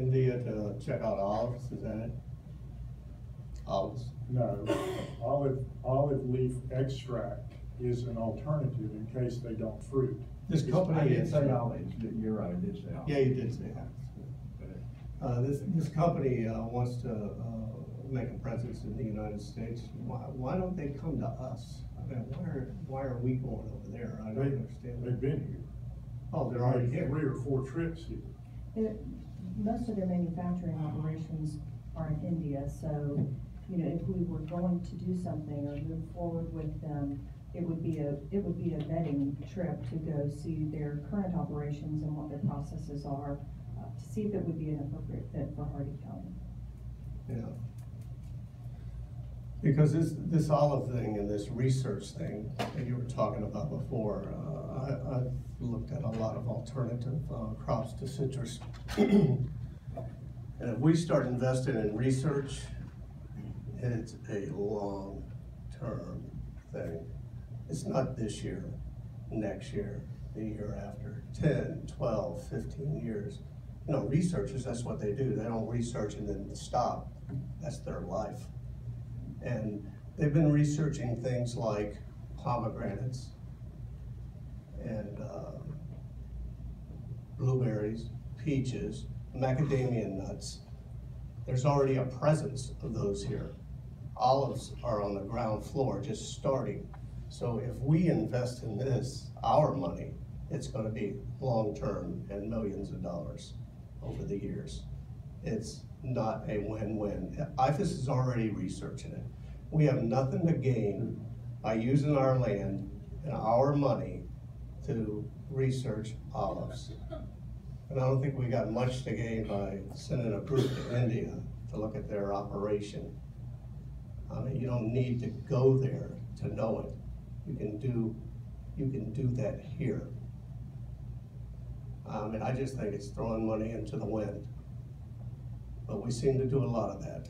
India to check out olives, is that it? Olives? No, olive, olive leaf extract is an alternative in case they don't fruit. This company I did say olives, you're right, I did say olives. Yeah, you did say that. Uh, this, this company, uh, wants to, uh, make a presence in the United States. Why, why don't they come to us? I mean, why are, why are we going over there? I don't They, understand. they've been here. Oh, they're already Made here. Three or four trips here. It- Most of their manufacturing operations are in India, so, you know, if we were going to do something or move forward with them, it would be a, it would be a vetting trip to go see their current operations and what their processes are, uh, to see if it would be an appropriate fit for Hardee County. Yeah. Because this, this olive thing and this research thing that you were talking about before, uh, I, I've looked at a lot of alternative, uh, crops to citrus. And if we start investing in research, it's a long-term thing. It's not this year, next year, the year after, 10, 12, 15 years. You know, researchers, that's what they do. They don't research and then stop. That's their life. And they've been researching things like pomegranates and uh, blueberries, peaches, macadamia nuts. There's already a presence of those here. Olives are on the ground floor, just starting. So if we invest in this, our money, it's gonna be long-term and millions of dollars over the years. It's not a win-win. IFAS is already researching it. We have nothing to gain by using our land and our money to research olives. And I don't think we got much to gain by sending a group to India to look at their operation. I mean, you don't need to go there to know it. You can do, you can do that here. I mean, I just think it's throwing money into the wind. But we seem to do a lot of that.